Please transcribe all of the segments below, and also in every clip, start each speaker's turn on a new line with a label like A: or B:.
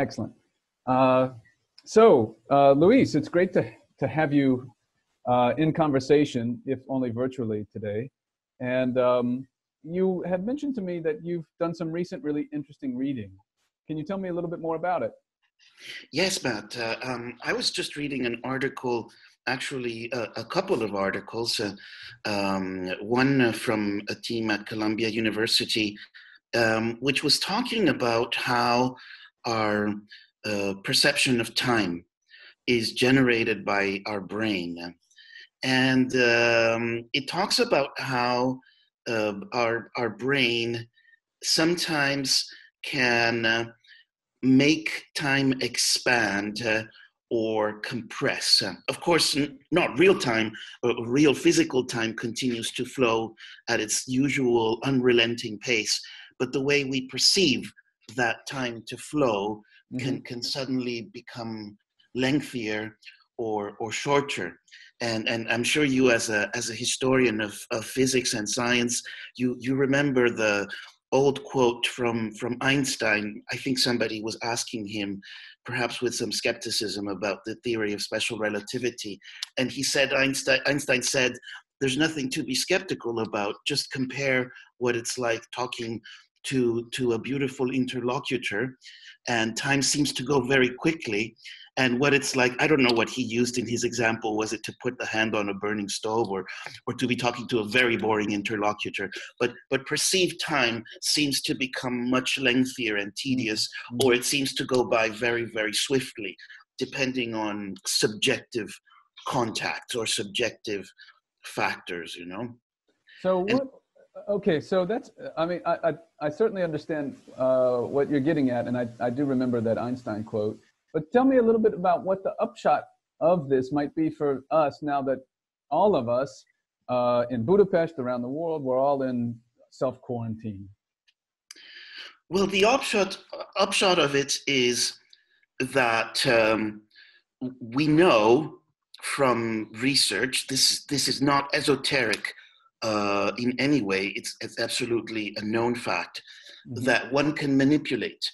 A: Excellent. Uh, so, uh, Luis, it's great to, to have you uh, in conversation, if only virtually today. And um, you had mentioned to me that you've done some recent, really interesting reading. Can you tell me a little bit more about it?
B: Yes, Matt. Uh, um, I was just reading an article, actually, uh, a couple of articles. Uh, um, one from a team at Columbia University, um, which was talking about how our uh, perception of time is generated by our brain. And um, it talks about how uh, our, our brain sometimes can uh, make time expand uh, or compress. Uh, of course, n- not real time, real physical time continues to flow at its usual unrelenting pace, but the way we perceive that time to flow mm-hmm. can, can suddenly become lengthier or, or shorter. And, and I'm sure you, as a, as a historian of, of physics and science, you, you remember the old quote from, from Einstein. I think somebody was asking him, perhaps with some skepticism, about the theory of special relativity. And he said, Einstein, Einstein said, there's nothing to be skeptical about. Just compare what it's like talking to to a beautiful interlocutor and time seems to go very quickly. And what it's like i don't know what he used in his example. Was it to put the hand on a burning stove or or to be talking to a very boring interlocutor? But but perceived time seems to become much lengthier and tedious mm-hmm. or it seems to go by very very swiftly depending on subjective contacts or subjective factors you know?
A: So what okay so that's i mean i i, I certainly understand uh, what you're getting at and I, I do remember that einstein quote. But tell me a little bit about what the upshot of this might be for us now that all of us uh, in budapest around the world we're all in self quarantine
B: well the upshot upshot of it is that um, we know from research this this is not esoteric uh, in any way, it's, it's absolutely a known fact mm-hmm. that one can manipulate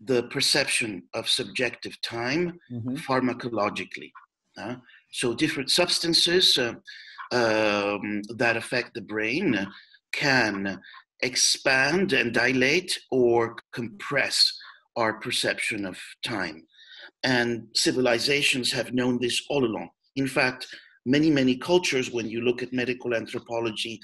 B: the perception of subjective time mm-hmm. pharmacologically. Uh, so, different substances uh, um, that affect the brain can expand and dilate or compress our perception of time. And civilizations have known this all along. In fact, many, many cultures, when you look at medical anthropology,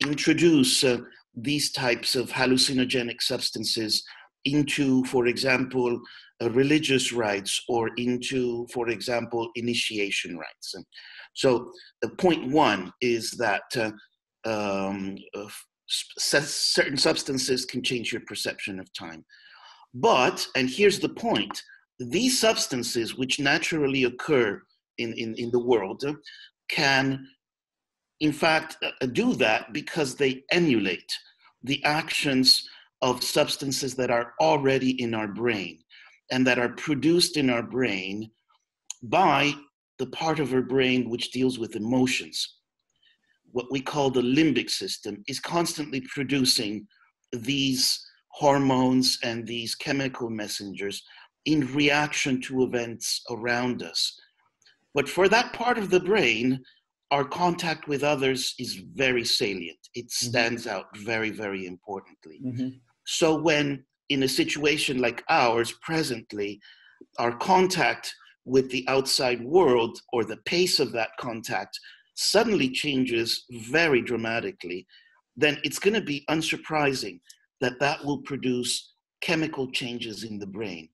B: introduce uh, these types of hallucinogenic substances into, for example, uh, religious rites or into, for example, initiation rites. So, the point one is that uh, um, certain substances can change your perception of time. But, and here's the point these substances, which naturally occur in, in, in the world can, in fact, uh, do that because they emulate the actions of substances that are already in our brain and that are produced in our brain by the part of our brain which deals with emotions. What we call the limbic system is constantly producing these hormones and these chemical messengers in reaction to events around us. But for that part of the brain, our contact with others is very salient. It mm-hmm. stands mm-hmm. out very, very importantly. Mm-hmm. So when in a situation like ours presently, our contact with the outside world or the pace of that contact suddenly changes very dramatically, then it's going to be unsurprising that that will produce chemical changes in the brain,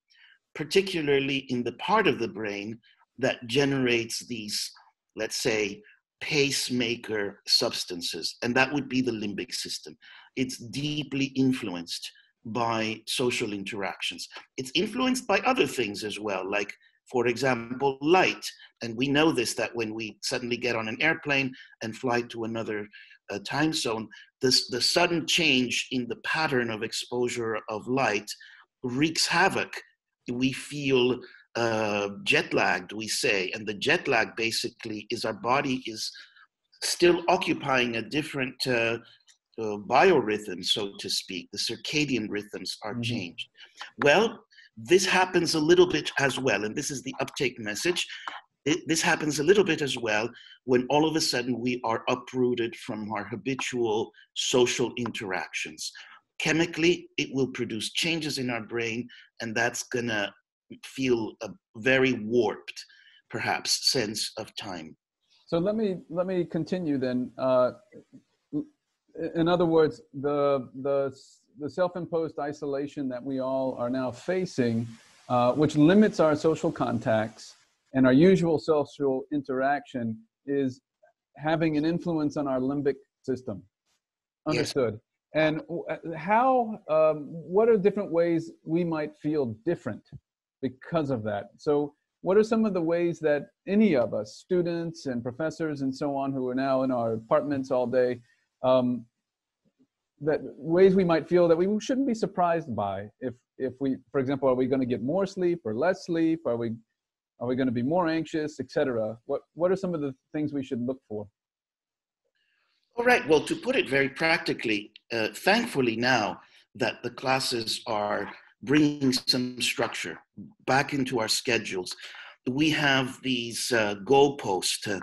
B: particularly in the part of the brain that generates these, let's say, pacemaker substances, and that would be the limbic system. It's deeply influenced by social interactions. It's influenced by other things as well, like, for example, light. And we know this that when we suddenly get on an airplane and fly to another uh, time zone, this, the sudden change in the pattern of exposure of light wreaks havoc. We feel uh, jet lagged, we say, and the jet lag basically is our body is still occupying a different uh, uh, biorhythm, so to speak. The circadian rhythms are mm-hmm. changed. Well, this happens a little bit as well, and this is the uptake message. It, this happens a little bit as well when all of a sudden we are uprooted from our habitual social interactions. Chemically, it will produce changes in our brain, and that's gonna feel a very warped, perhaps, sense of time.
A: So let me let me continue then. Uh, in other words, the the the self-imposed isolation that we all are now facing, uh, which limits our social contacts and our usual social interaction, is having an influence on our limbic system. Understood. Yes. And how? Um, what are different ways we might feel different because of that? So what are some of the ways that any of us, students and professors and so on, who are now in our apartments all day, um, that ways we might feel that we shouldn't be surprised by? If if we for example are we going to get more sleep or less sleep? Are we are we going to be more anxious etc what what are some of the things we should look for?
B: All right. Well to put it very practically uh, thankfully now that the classes are bringing some structure back into our schedules we have these uh, goalposts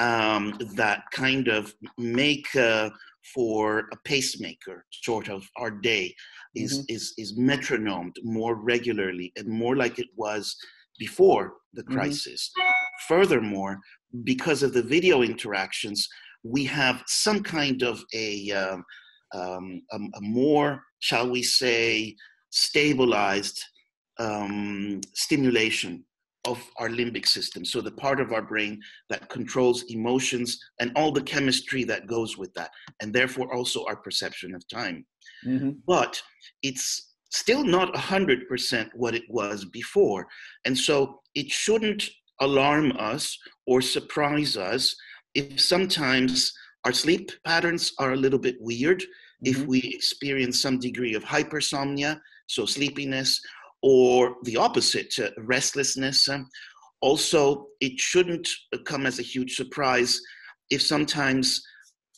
B: um, that kind of make uh, for a pacemaker sort of our day is mm-hmm. is is metronomed more regularly and more like it was before the mm-hmm. crisis mm-hmm. furthermore because of the video interactions we have some kind of a, um, um, a, a more shall we say stabilized um, stimulation of our limbic system. So, the part of our brain that controls emotions and all the chemistry that goes with that, and therefore also our perception of time. Mm-hmm. But it's still not 100% what it was before. And so, it shouldn't alarm us or surprise us if sometimes our sleep patterns are a little bit weird, mm-hmm. if we experience some degree of hypersomnia, so sleepiness, or the opposite, uh, restlessness. Um, also, it shouldn't come as a huge surprise if sometimes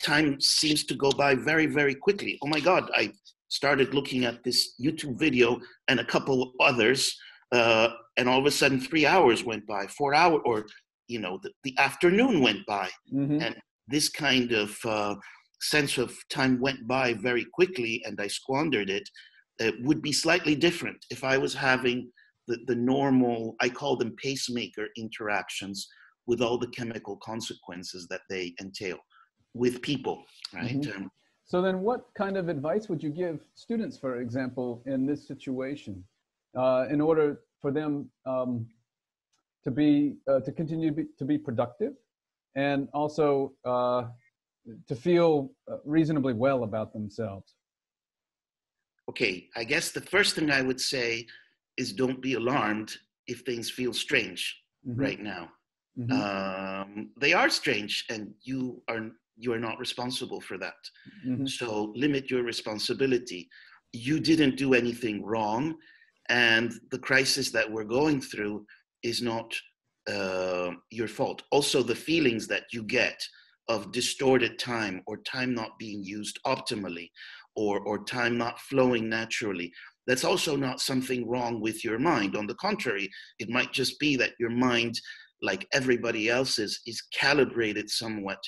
B: time seems to go by very, very quickly. Oh my God, I started looking at this YouTube video and a couple others, uh, and all of a sudden three hours went by, four hours, or you know, the, the afternoon went by, mm-hmm. and this kind of uh, sense of time went by very quickly, and I squandered it it would be slightly different if I was having the, the normal, I call them pacemaker interactions with all the chemical consequences that they entail with people, right? Mm-hmm. Um,
A: so then what kind of advice would you give students, for example, in this situation, uh, in order for them um, to be, uh, to continue to be, to be productive and also uh, to feel uh, reasonably well about themselves?
B: Okay, I guess the first thing I would say is don't be alarmed if things feel strange mm-hmm. right now. Mm-hmm. Um, they are strange, and you are you are not responsible for that. Mm-hmm. So limit your responsibility. You didn't do anything wrong, and the crisis that we're going through is not uh, your fault. Also, the feelings that you get of distorted time or time not being used optimally or, or time not flowing naturally. That's also not something wrong with your mind. On the contrary, it might just be that your mind, like everybody else's, is calibrated somewhat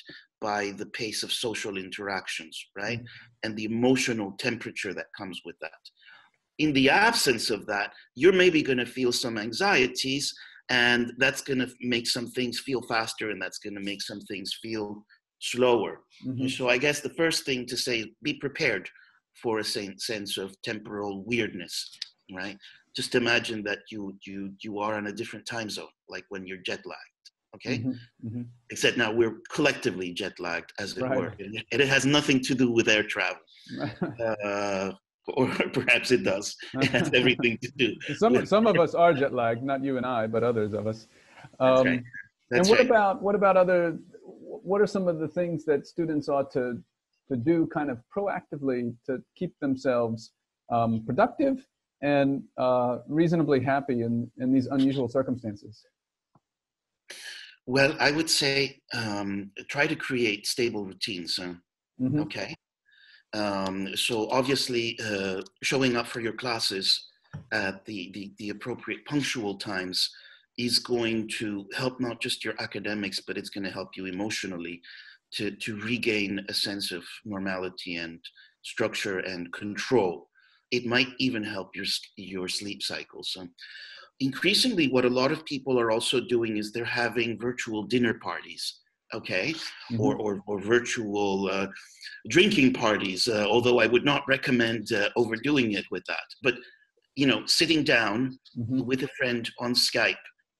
B: by the pace of social interactions, right? Mm-hmm. And the emotional temperature that comes with that. In the absence of that, you're maybe going to feel some anxieties, and that's going to make some things feel faster, and that's going to make some things feel slower. Mm-hmm. So I guess the first thing to say, be prepared for a sense of temporal weirdness, right? Just imagine that you you you are in a different time zone, like when you're jet lagged. Okay, mm-hmm. Mm-hmm. except now we're collectively jet lagged, as it right. were, and it has nothing to do with air travel. uh, or perhaps it does. It has everything to do.
A: some some of us are jet lagged, not you and I, but others of us. Um, That's right. That's and what right. about what about other what are some of the things that students ought to to do kind of proactively to keep themselves um, productive and uh, reasonably happy in, in these unusual circumstances?
B: Well, I would say um, try to create stable routines. Uh, mm-hmm. Okay. Um, so obviously, uh, showing up for your classes at the, the, the appropriate punctual times is going to help not just your academics, but it's going to help you emotionally to, to regain a sense of normality and structure and control. It might even help your, your sleep cycle. So increasingly what a lot of people are also doing is they're having virtual dinner parties okay mm-hmm. or, or, or virtual uh, drinking parties uh, although i would not recommend uh, overdoing it with that but you know sitting down mm-hmm. with a friend on skype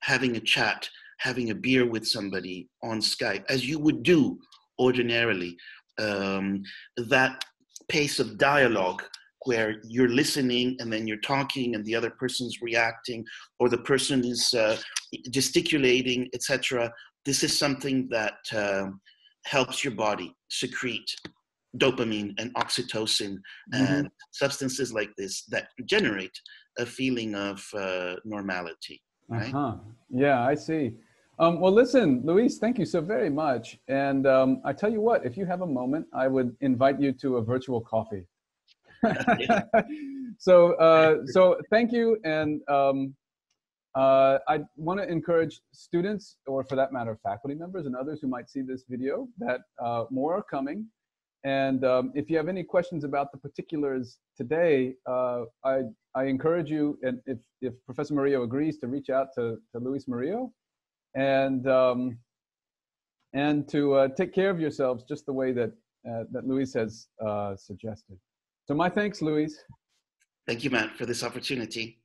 B: having a chat having a beer with somebody on skype as you would do ordinarily um, that pace of dialogue where you're listening and then you're talking and the other person's reacting or the person is uh, gesticulating etc this is something that uh, helps your body secrete dopamine and oxytocin mm-hmm. and substances like this that generate a feeling of uh, normality right? Uh-huh.
A: yeah i see. Um, well listen luis thank you so very much. And um, i tell you what if you have a moment i would invite you to a virtual coffee. So uh, so thank you. And um, uh, I want to encourage students, or for that matter, faculty members and others who might see this video, that uh, more are coming. And um, if you have any questions about the particulars today, uh, I, I encourage you, and if, if Professor Murillo agrees, to reach out to, to Luis Murillo and, um, and to uh, take care of yourselves just the way that, uh, that Luis has uh, suggested. So my thanks, Luis.
B: Thank you, Matt, for this opportunity.